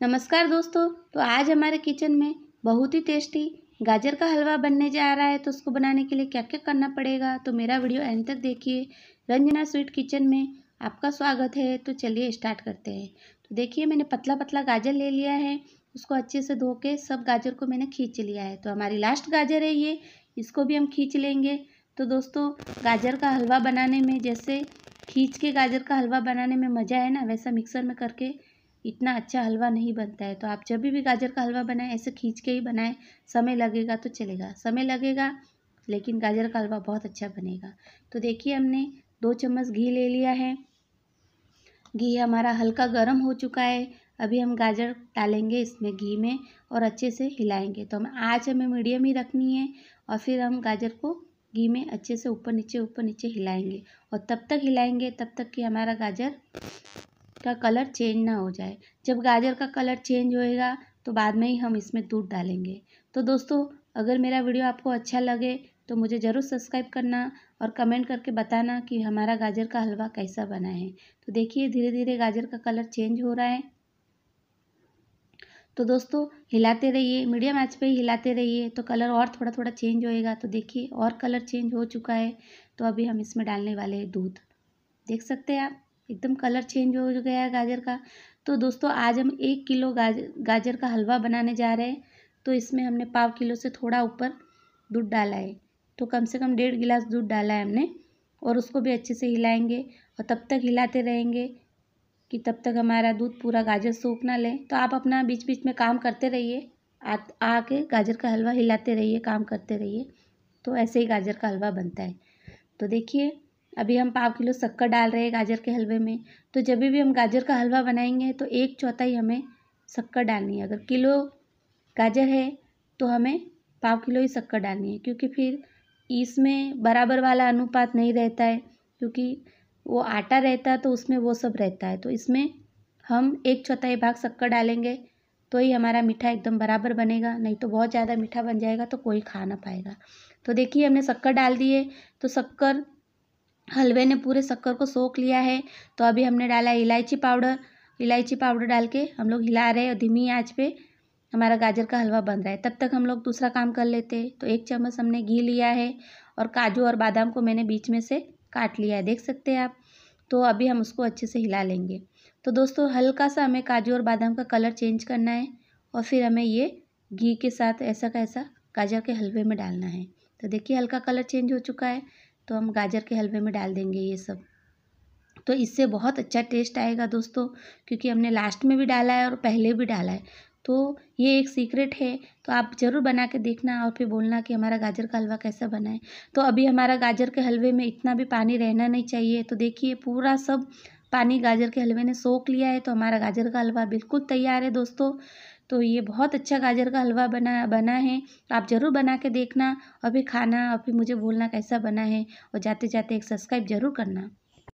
नमस्कार दोस्तों तो आज हमारे किचन में बहुत ही टेस्टी गाजर का हलवा बनने जा रहा है तो उसको बनाने के लिए क्या क्या करना पड़ेगा? तो मेरा वीडियो एंड तक देखिए। रंजना स्वीट किचन में आपका स्वागत है तो चलिए स्टार्ट करते हैं। तो देखिए, मैंने पतला पतला गाजर ले लिया है, उसको अच्छे से धो के सब गाजर को मैंने खींच लिया है। तो हमारी लास्ट गाजर है ये, इसको भी हम खींच लेंगे। तो दोस्तों, गाजर का हलवा बनाने में, जैसे खींच के गाजर का हलवा बनाने में मज़ा है ना, वैसा मिक्सर में करके इतना अच्छा हलवा नहीं बनता है तो आप जब भी गाजर का हलवा बनाएँ, ऐसे खींच के ही बनाएँ, समय लगेगा तो चलेगा। समय लगेगा, लेकिन गाजर का हलवा बहुत अच्छा बनेगा। तो देखिए, हमने दो चम्मच घी ले लिया है। घी हमारा हल्का गर्म हो चुका है। अभी हम गाजर डालेंगे इसमें घी में और अच्छे से हिलाएँगे। तो हम आज हमें मीडियम ही रखनी है और फिर हम गाजर को घी में अच्छे से ऊपर नीचे ऊपर नीचे हिलाएँगे। और तब तक हिलाएँगे, तब तक कि हमारा गाजर का कलर चेंज ना हो जाए। जब गाजर का कलर चेंज होएगा तो बाद में ही हम इसमें दूध डालेंगे। तो दोस्तों, अगर मेरा वीडियो आपको अच्छा लगे तो मुझे ज़रूर सब्सक्राइब करना और कमेंट करके बताना कि हमारा गाजर का हलवा कैसा बना है। तो देखिए धीरे धीरे गाजर का कलर चेंज हो रहा है। तो दोस्तों, हिलाते रहिए मीडियम आँच पे ही हिलाते रहिए तो कलर और थोड़ा थोड़ा चेंज होएगा। तो देखिए, और कलर चेंज हो चुका है तो अभी हम इसमें डालने वाले हैं दूध। देख सकते हैं आप? एकदम कलर चेंज हो गया है गाजर का। तो दोस्तों, आज हम एक किलो गाजर गाजर का हलवा बनाने जा रहे हैं। तो इसमें हमने पाव किलो से थोड़ा ऊपर दूध डाला है। तो कम से कम डेढ़ गिलास दूध डाला है हमने और उसको भी अच्छे से हिलाएँगे और तब तक हिलाते रहेंगे कि तब तक हमारा दूध पूरा गाजर सूख ना ले। तो आप अपना बीच बीच में काम करते रहिए। आके गाजर का हलवा हिलाते रहिए, काम करते रहिए। तो ऐसे ही गाजर का हलवा बनता है। तो देखिए अभी हम पाव किलो शक्कर डाल रहे हैं गाजर के हलवे में। तो जब भी हम गाजर का हलवा बनाएँगे तो एक चौथाई हमें शक्कर डालनी है। अगर किलो गाजर है तो हमें पाव किलो ही शक्कर डालनी है, क्योंकि फिर इसमें बराबर वाला अनुपात नहीं रहता है, क्योंकि वो आटा रहता है तो उसमें वो सब रहता है। तो इसमें हम एक चौथाई भाग शक्कर डालेंगे तो ही हमारा मीठा एकदम बराबर बनेगा। नहीं तो बहुत ज़्यादा मीठा बन जाएगा तो कोई खा ना पाएगा। तो देखिए, हमने शक्कर डाल दिए तो शक्कर हलवे ने पूरे शक्कर को सोख लिया है। तो अभी हमने डाला इलायची पाउडर। इलायची पाउडर डाल के हम लोग हिला रहे हैं और धीमी आँच पे। हमारा गाजर का हलवा बन रहा है। तब तक हम लोग दूसरा काम कर लेते हैं। तो एक चम्मच हमने घी लिया है और काजू और बादाम को मैंने बीच में से काट लिया है। देख सकते हैं आप। तो अभी हम उसको अच्छे से हिला लेंगे। तो दोस्तों, हल्का सा हमें काजू और बादाम का कलर चेंज करना है और फिर हमें ये घी के साथ ऐसा का ऐसा गाजर के हलवे में डालना है। तो देखिए, हल्का कलर चेंज हो चुका है। तो हम गाजर के हलवे में डाल देंगे ये सब। तो इससे बहुत अच्छा टेस्ट आएगा दोस्तों, क्योंकि हमने लास्ट में भी डाला है और पहले भी डाला है। तो ये एक सीक्रेट है तो आप ज़रूर बना के देखना और फिर बोलना कि हमारा गाजर का हलवा कैसा बना है। तो अभी हमारा गाजर के हलवे में इतना भी पानी रहना नहीं चाहिए। तो देखिए, पूरा सब पानी गाजर के हलवे ने सोख लिया है तो हमारा गाजर का हलवा बिल्कुल तैयार है दोस्तों। तो ये बहुत अच्छा गाजर का हलवा बना बना है। आप ज़रूर बना के देखना और फिर खाना और फिर मुझे बोलना कैसा बना है और जाते जाते एक सब्सक्राइब ज़रूर करना।